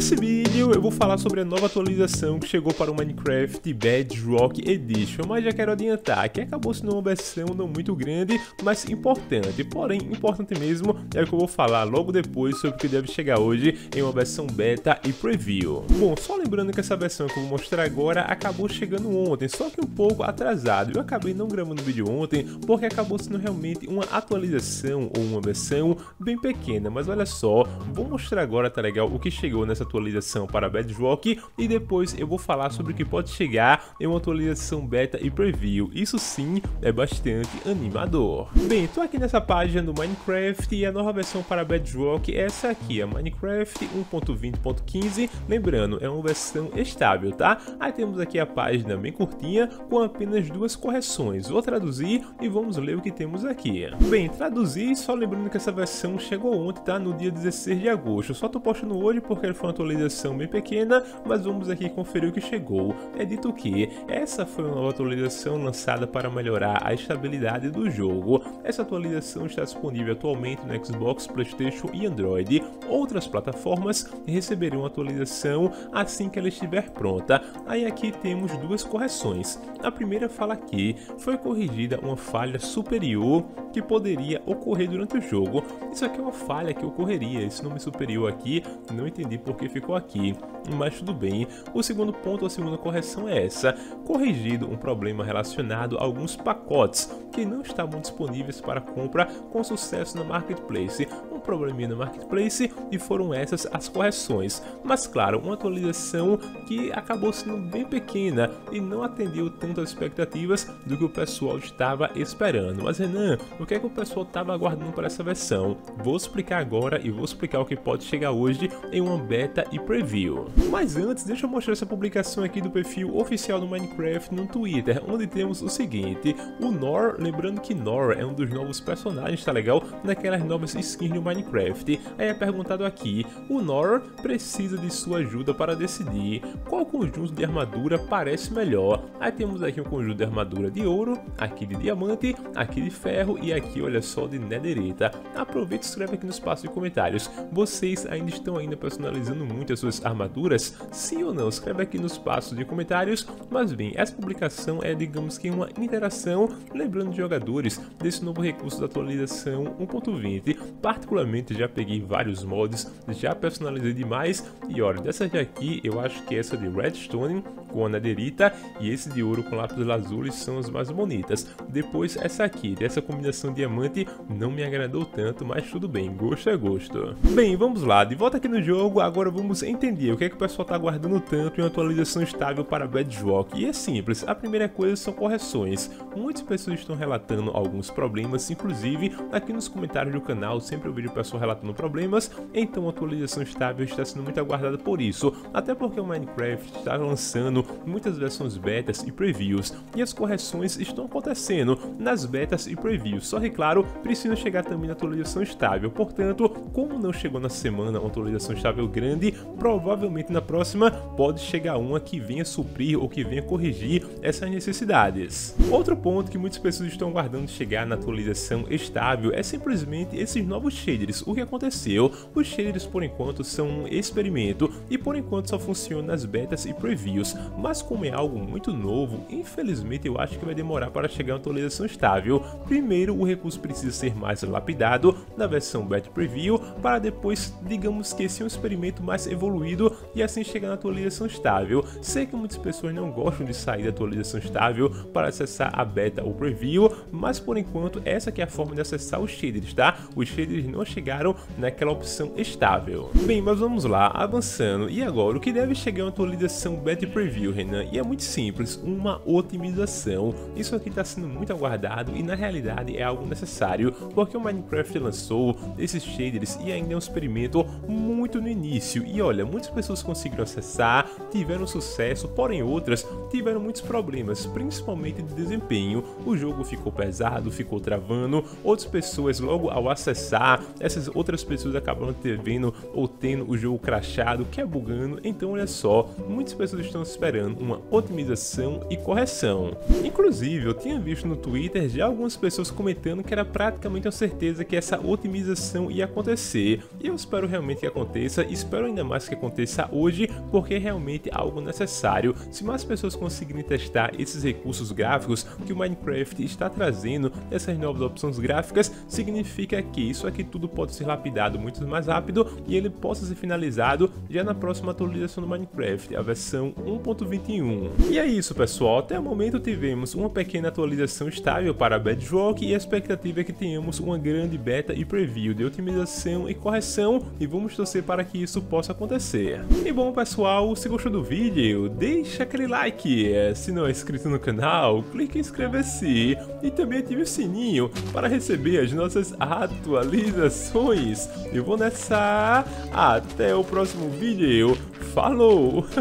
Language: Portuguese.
Nesse vídeo eu vou falar sobre a nova atualização que chegou para o Minecraft Bedrock Edition, mas já quero adiantar que acabou sendo uma versão não muito grande, mas importante, porém importante mesmo é o que eu vou falar logo depois sobre o que deve chegar hoje em uma versão beta e preview. Bom, só lembrando que essa versão que eu vou mostrar agora acabou chegando ontem, só que um pouco atrasado, eu acabei não gravando o vídeo ontem porque acabou sendo realmente uma atualização ou uma versão bem pequena, mas olha só, vou mostrar agora, tá legal, o que chegou nessa atualização para Bedrock e depois eu vou falar sobre o que pode chegar em uma atualização beta e preview. Isso sim é bastante animador. Bem, tô aqui nessa página do Minecraft e a nova versão para Bedrock é essa aqui, a Minecraft 1.20.15. Lembrando, é uma versão estável, tá? Aí temos aqui a página bem curtinha com apenas duas correções. Vou traduzir e vamos ler o que temos aqui. Bem, traduzir, só lembrando que essa versão chegou ontem, tá? No dia 16 de agosto. Só tô postando hoje porque foi uma atualização bem pequena, mas vamos aqui conferir o que chegou. É dito que essa foi uma nova atualização lançada para melhorar a estabilidade do jogo. Essa atualização está disponível atualmente no Xbox, Playstation e Android. Outras plataformas receberão atualização assim que ela estiver pronta. Aí aqui temos duas correções. A primeira fala que foi corrigida uma falha superior que poderia ocorrer durante o jogo. Isso aqui é uma falha que ocorreria. Esse nome superior aqui, não entendi por que ficou aqui, mas tudo bem. O segundo ponto, a segunda correção é essa: corrigido um problema relacionado a alguns pacotes que não estavam disponíveis para compra com sucesso na Marketplace. Um probleminha no Marketplace e foram essas as correções. Mas claro, uma atualização que acabou sendo bem pequena e não atendeu tanto as expectativas do que o pessoal estava esperando. Mas Renan, o que é que o pessoal estava aguardando para essa versão? Vou explicar agora e vou explicar o que pode chegar hoje em uma beta e preview. Mas antes, deixa eu mostrar essa publicação aqui do perfil oficial do Minecraft no Twitter, onde temos o seguinte, o Nor, lembrando que Nor é um dos novos personagens, tá legal? Naquelas novas skins do Minecraft. Aí é perguntado aqui, o Nor precisa de sua ajuda para decidir qual conjunto de armadura parece melhor. Aí temos aqui um conjunto de armadura de ouro, aqui de diamante, aqui de ferro e aqui, olha só, de netherita. Aproveita e escreve aqui no espaço de comentários, vocês ainda estão ainda personalizando muito as suas armaduras? Sim ou não? Escreve aqui no espaço de comentários, mas bem, essa publicação é digamos que uma interação, lembrando de jogadores desse novo recurso da atualização 1.20. Particularmente já peguei vários mods, já personalizei demais e olha, dessas aqui eu acho que essa de redstone com a netherita e esse de ouro com lápis lazuli são as mais bonitas. Depois essa aqui, dessa combinação diamante, não me agradou tanto, mas tudo bem, gosto é gosto. Bem, vamos lá, de volta aqui no jogo, agora vamos entender o que é que o pessoal está aguardando tanto em uma atualização estável para Bedrock. E é simples, a primeira coisa são correções. Muitas pessoas estão relatando alguns problemas, inclusive aqui nos comentários do canal sempre eu vejo o pessoal relatando problemas, então a atualização estável está sendo muito aguardada por isso, até porque o Minecraft está lançando muitas versões betas e previews, e as correções estão acontecendo nas betas e previews, só que claro, precisa chegar também na atualização estável, portanto, como não chegou na semana uma atualização estável grande, provavelmente na próxima pode chegar uma que venha suprir ou que venha corrigir essas necessidades. Outro ponto que muitas pessoas estão aguardando chegar na atualização estável é simplesmente esses novos shaders. O que aconteceu? Os shaders por enquanto são um experimento e por enquanto só funcionam nas betas e previews, mas como é algo muito novo, infelizmente eu acho que vai demorar para chegar a uma atualização estável. Primeiro o recurso precisa ser mais lapidado na versão beta preview para depois, digamos que é um experimento mais evoluído e assim chegar na atualização estável. Sei que muitas pessoas não gostam de sair da atualização estável para acessar a beta ou preview, mas por enquanto essa é a forma de acessar os shaders, tá? Os shaders não chegaram naquela opção estável. Bem, mas vamos lá, avançando. E agora, o que deve chegar uma atualização beta e preview, Renan? E é muito simples, uma otimização. Isso aqui está sendo muito aguardado e na realidade é algo necessário, porque o Minecraft lançou esses shaders e ainda é um experimento muito no início. E olha, muitas pessoas conseguiram acessar, tiveram sucesso, porém outras tiveram muitos problemas, principalmente de desempenho. O jogo ficou pesado, ficou travando, outras pessoas logo ao acessar, essas outras pessoas acabaram vendo ou tendo o jogo crashado, que é bugando. Então olha só, muitas pessoas estão esperando uma otimização e correção. Inclusive, eu tinha visto no Twitter já algumas pessoas comentando que era praticamente uma certeza que essa otimização ia acontecer. E eu espero realmente que aconteça, espero ainda mais que aconteça hoje, porque é realmente algo necessário. Se mais pessoas conseguirem testar esses recursos gráficos que o Minecraft está trazendo, essas novas opções gráficas, significa que isso aqui tudo pode ser lapidado muito mais rápido e ele possa ser finalizado já na próxima atualização do Minecraft, a versão 1.21. E é isso pessoal, até o momento tivemos uma pequena atualização estável para Bedrock e a expectativa é que tenhamos uma grande beta e preview de otimização e correção e vamos torcer para que isso possa acontecer. E bom pessoal, se gostou do vídeo, deixa aquele like, se não é inscrito no canal, clique em inscrever-se e também ative o sininho para receber as nossas atualizações. Eu vou nessa, até o próximo vídeo, falou!